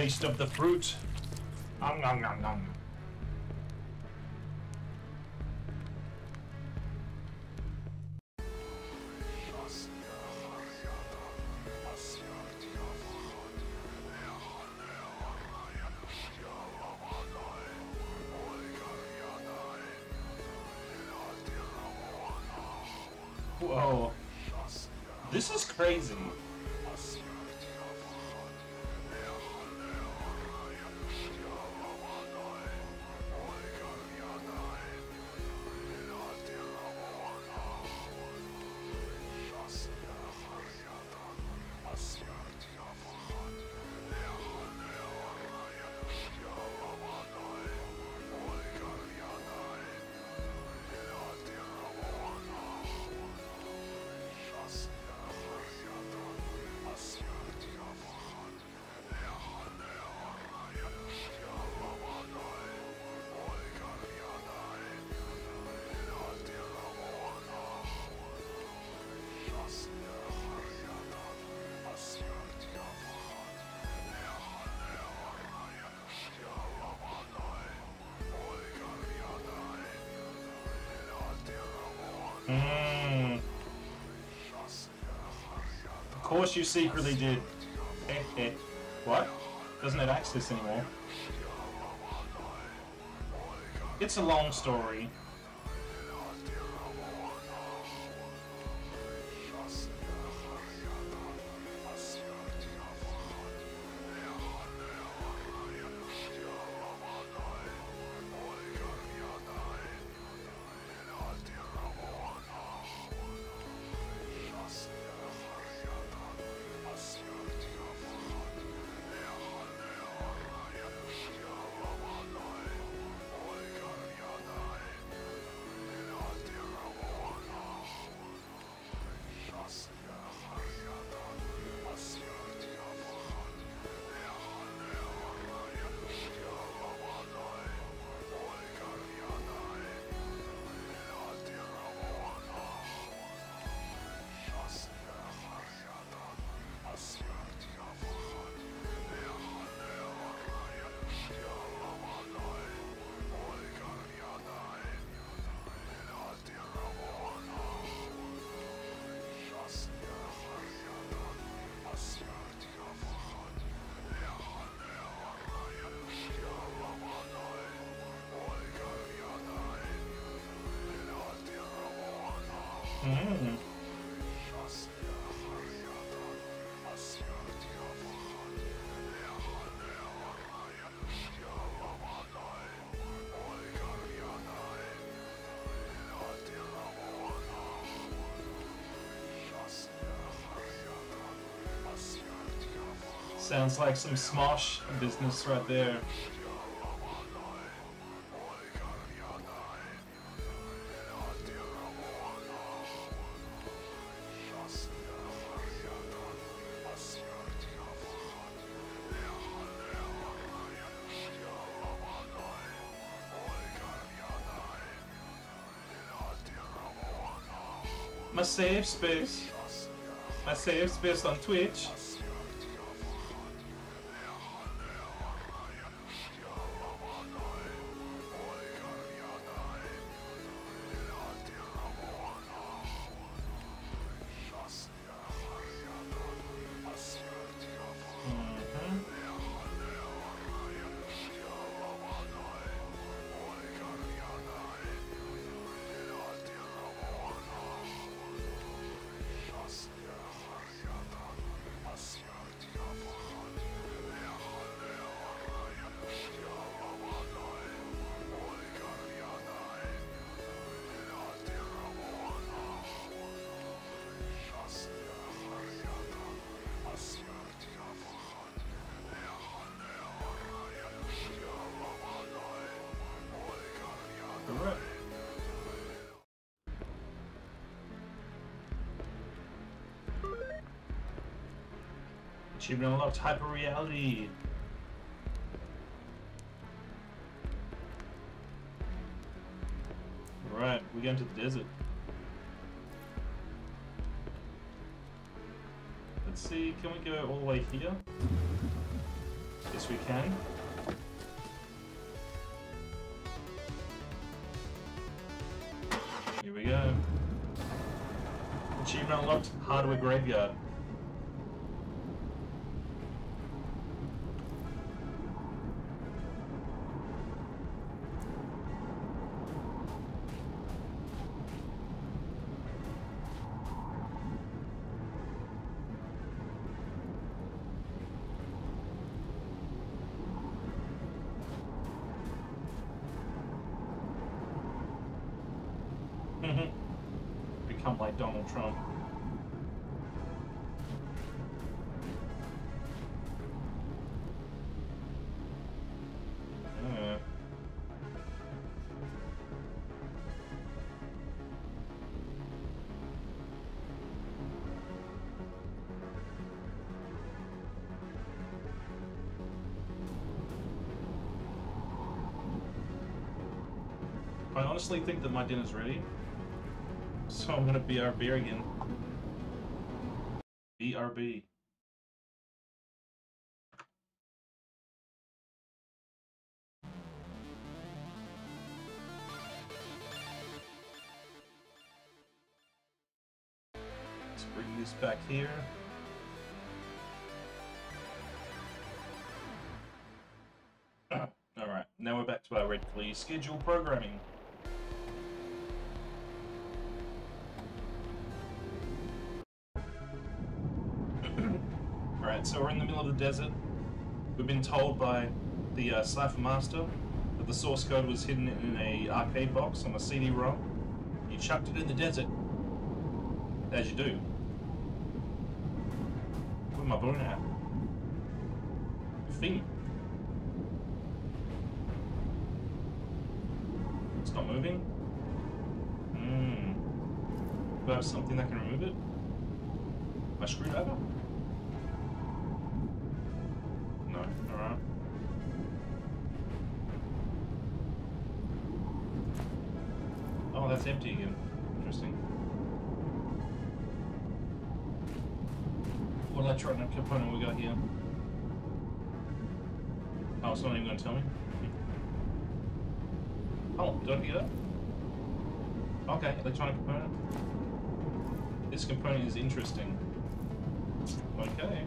taste of the fruit. Nom nom nom. Course you secretly did. Eh, eh. What? Doesn't it access anymore? It's a long story. Sounds like some Smosh business right there. My safe space. My safe space on Twitch. Achievement unlocked hyper reality. Right, we go into the desert. Let's see, can we go all the way here? Yes we can. Here we go. Achievement unlocked, Hardware Graveyard. Mm-hmm. Become like Donald Trump. I honestly think that my dinner's ready. So I'm gonna BRB again. BRB. Let's bring this back here. Alright, now we're back to our red clear schedule programming. So we're in the middle of the desert. We've been told by the uh, Slapper Master that the source code was hidden in a arcade box on a CD-ROM. You chucked it in the desert. As you do. Where's my bone at? Feet. It's not moving? Hmm. Do I have something that can remove it? My screwdriver? No, empty again. Interesting. What electronic component we got here? Oh, it's not even going to tell me. Oh, do I get it? Okay, electronic component. This component is interesting. Okay.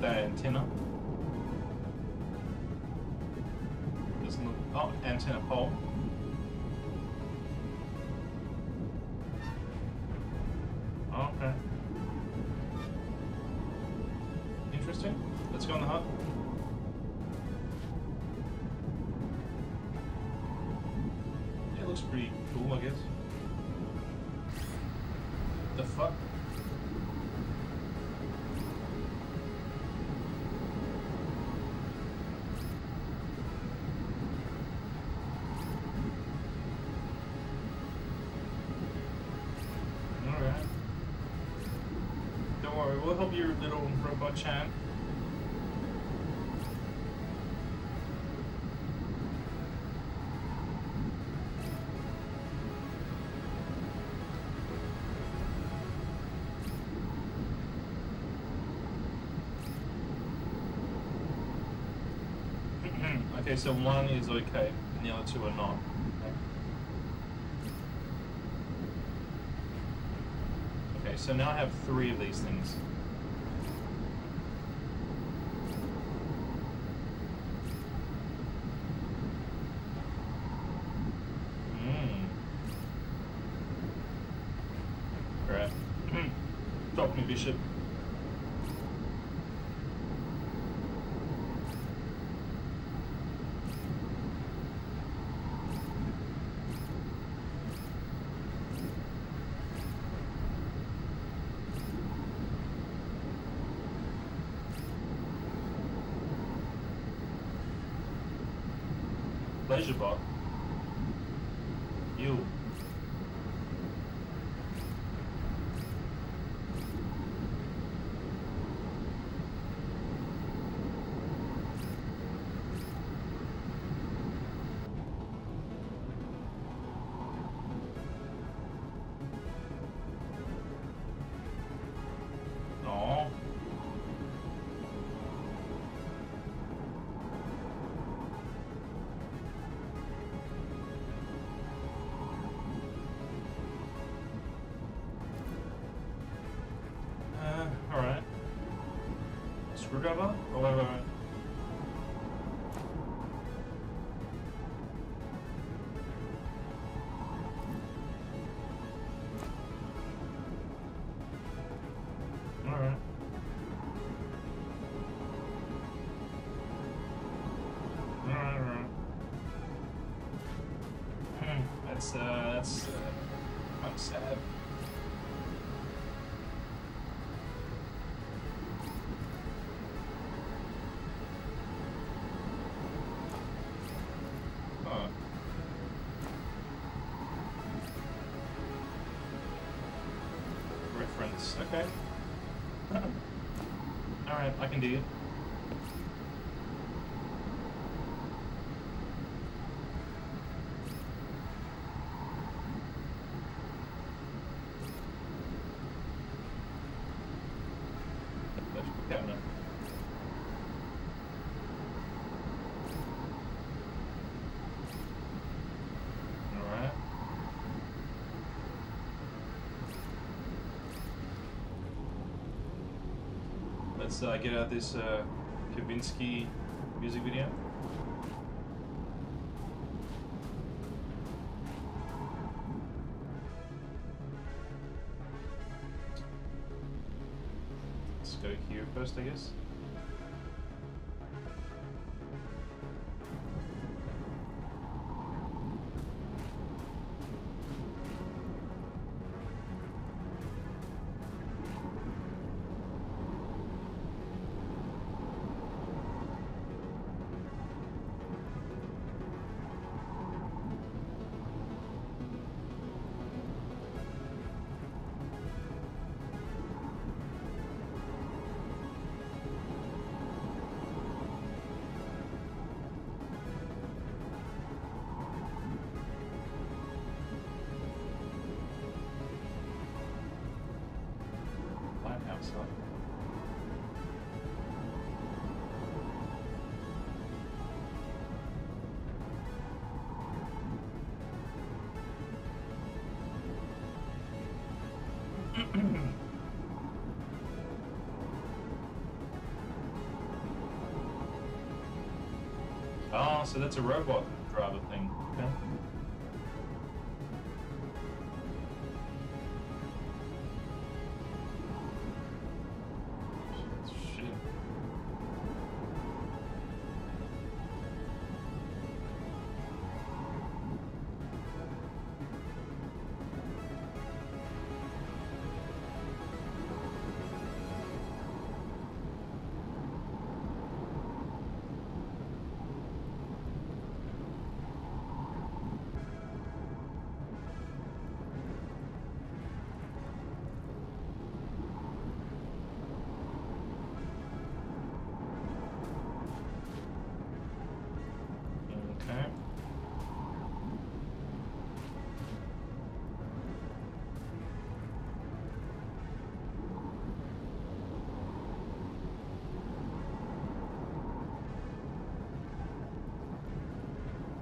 That antenna? We'll help your little robot chat. okay, so one is okay, and the other two are not. Okay, so now I have three of these things. Hmm. Right. Drop me, Bishop. Pleasure bot. Screwdriver. However, Alright. Alright, I can do it. Electrical cabinet. Alright. Let's uh, get out this uh, Kavinsky music video. Let's go here first, I guess. So that's a robot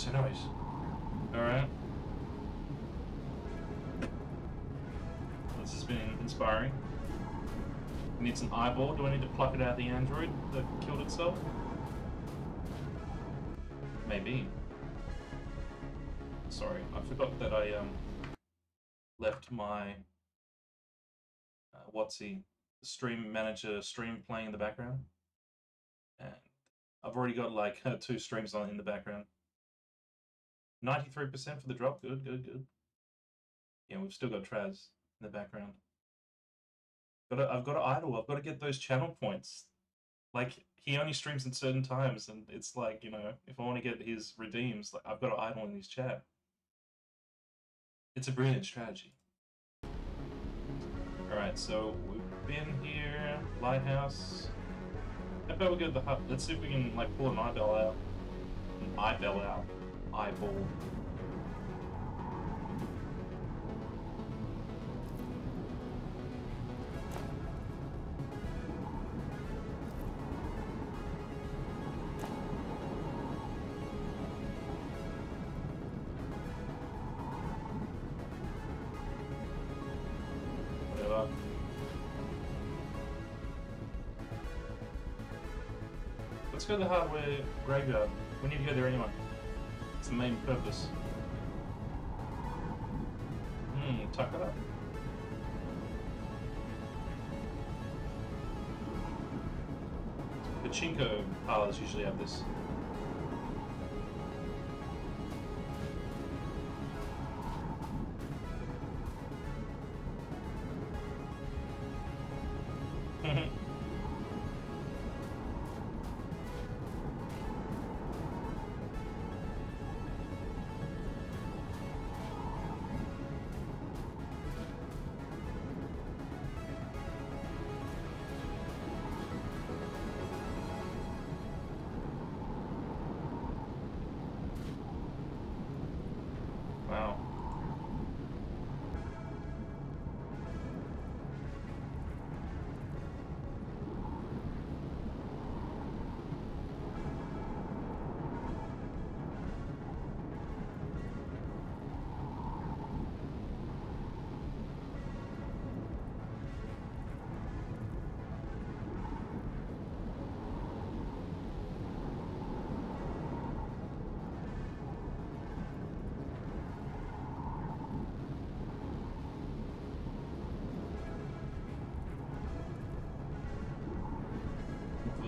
What's the noise? Alright. This has been inspiring. It needs an eyeball. Do I need to pluck it out of the android that killed itself? Maybe. Sorry, I forgot that I um left my uh, what's he stream manager stream playing in the background, and I've already got like two streams on in the background. Ninety three percent for the drop. Good, good, good. Yeah, we've still got Traz in the background. Got to, I've got to idle. I've got to get those channel points. Like he only streams at certain times, and it's like you know, if I want to get his redeems, like I've got to idle in his chat. It's a brilliant strategy. All right, so we've been here, lighthouse. I bet we get the hut. Let's see if we can like pull an eyeball out. An eyeball out. Eyeball. Let's go to the hardware graveyard. We need to go there anyway. The main purpose. Hmm, tuck it up. Pachinko parlors usually have this.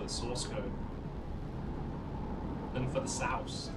The source code. Then for the souse.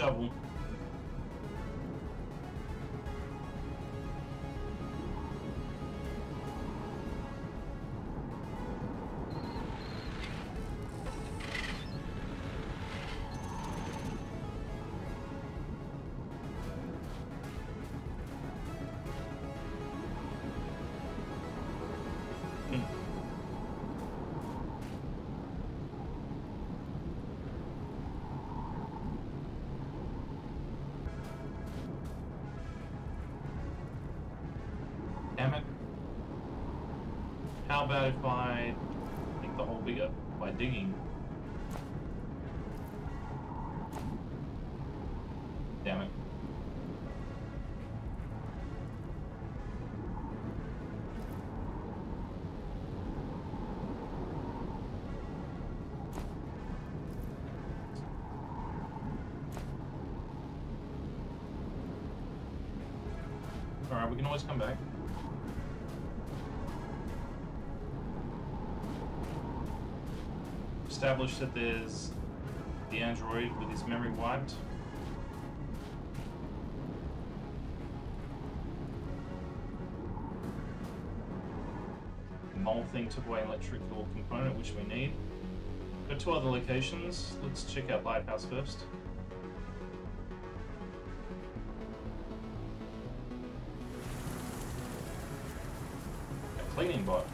Need about if I make the hole bigger by digging? Damn it. Alright, we can always come back. Established that there's the android with his memory wiped. The mole thing took away an electrical component, which we need. Got two other locations. Let's check out Lighthouse first. A cleaning bot.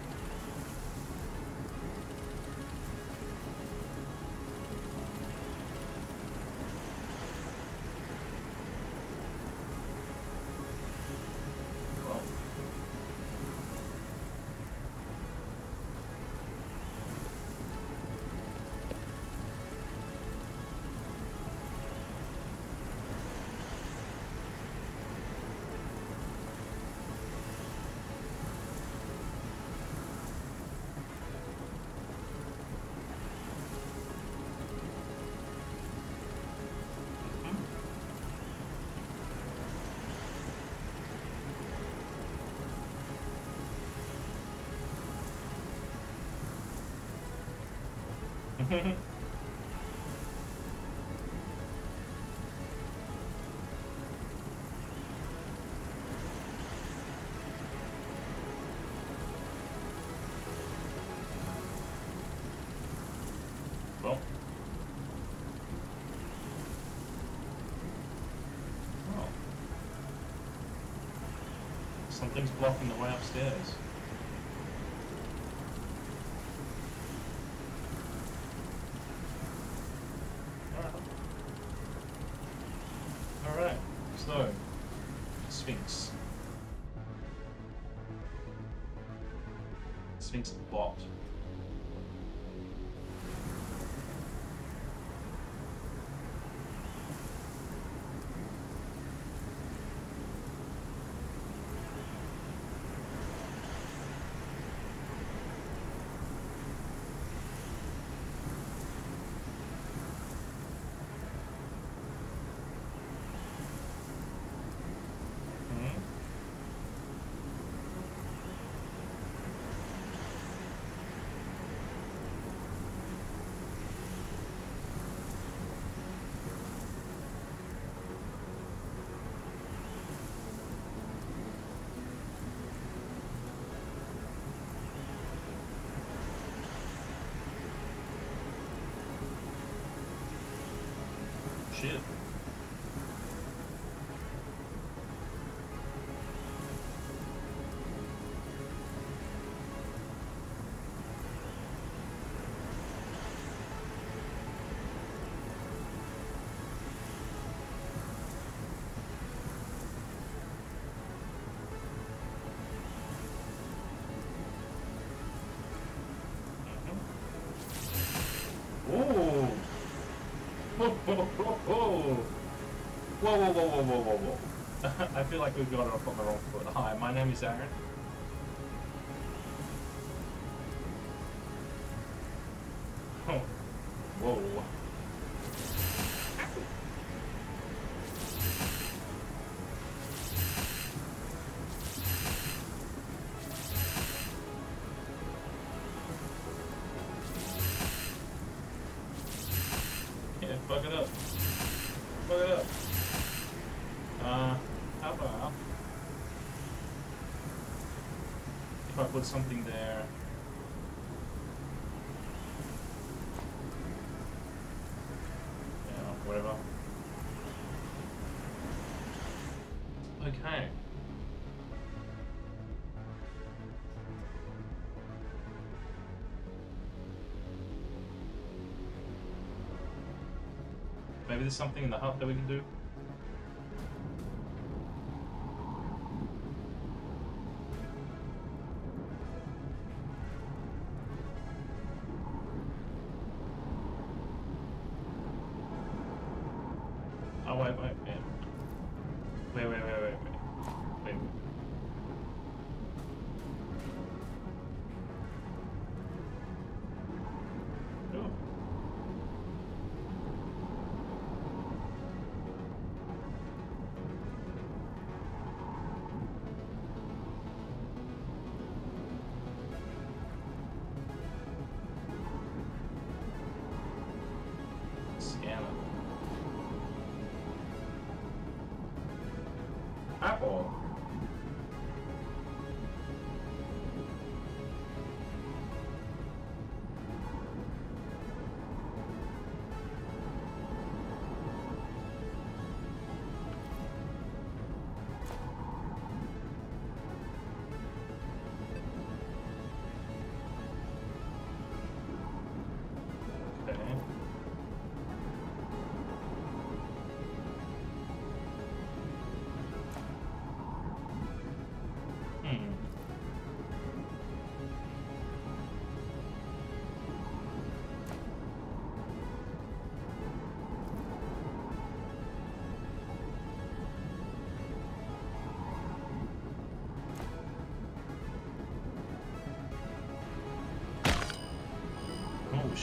well. Oh. Something's blocking the way upstairs. Shit. Whoa, whoa, whoa, whoa. Whoa, whoa, whoa. I feel like we've got it off on the wrong foot. Hi, my name is Aaron. Oh. Whoa. Something there? Yeah, whatever. Okay. Maybe there's something in the hut that we can do. Apple.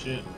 Shit.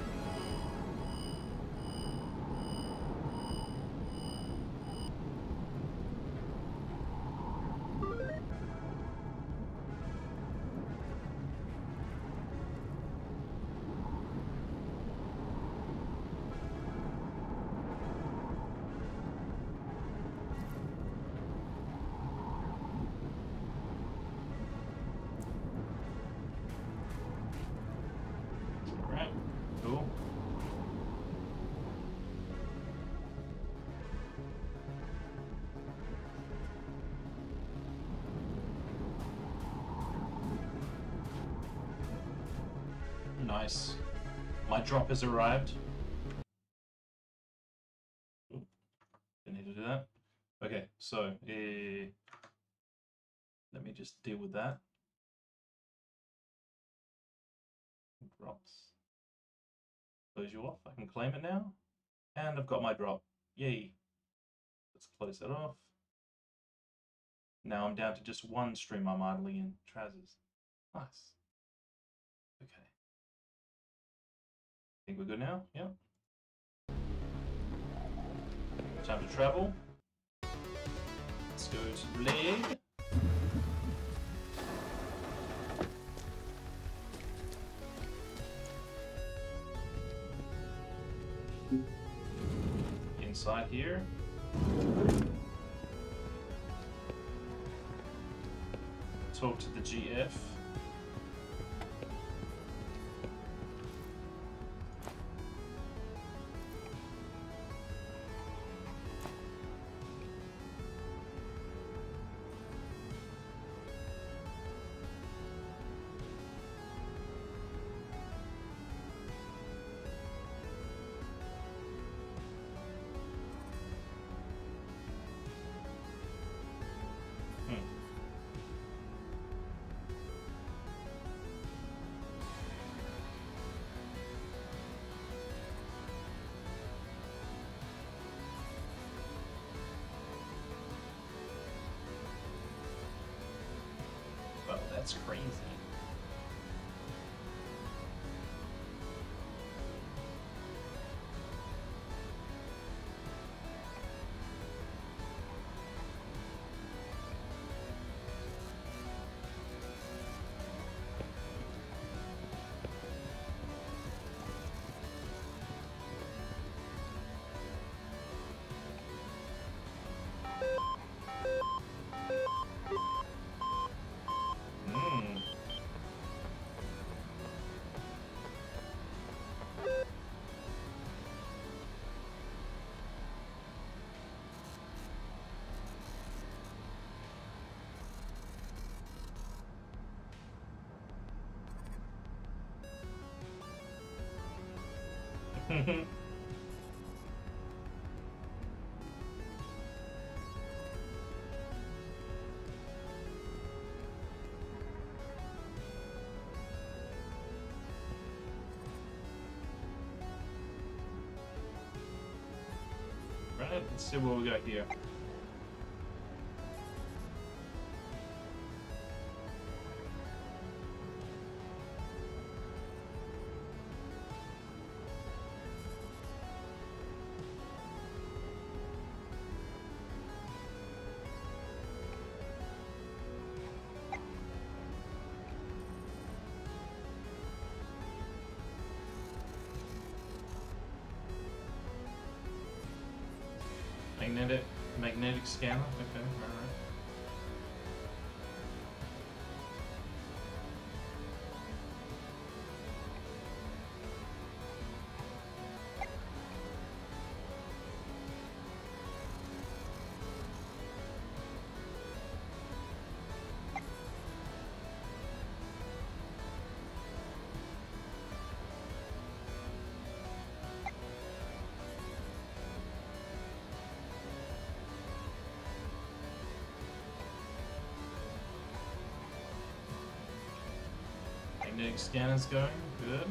Nice. My drop has arrived. Didn't need to do that. Okay, so uh, let me just deal with that. Drops. Close you off. I can claim it now. And I've got my drop. Yay. Let's close that off. Now I'm down to just one stream I'm idling in. Trousers. Nice. Think we're good now? Yep. Time to travel. Let's go to leg. Inside here. Talk to the GF. That's crazy. right, let's see what we got here. Magnetic magnetic scanner. Okay, scanner's going. Good.